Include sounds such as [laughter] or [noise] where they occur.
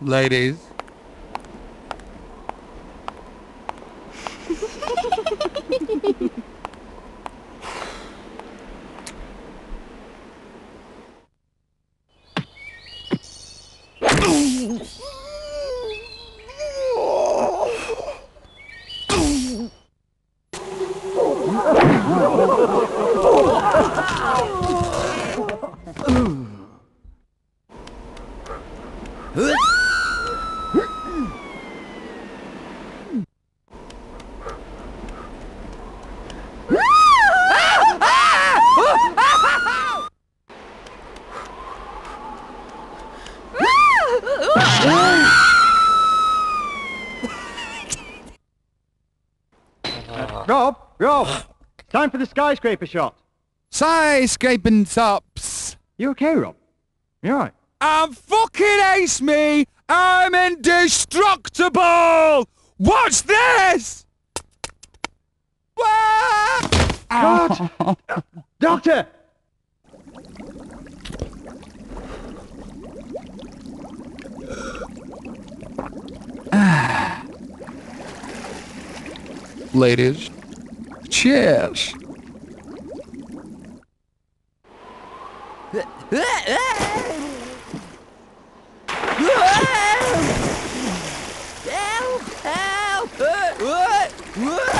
ladies. [laughs] Rob, Rob, time for the skyscraper shot. Skyscraping tops. You okay, Rob? You alright? I'm fucking ace me. I'm indestructible. Watch this. God! [laughs] Doctor! ladies. Cheers. Help! Help!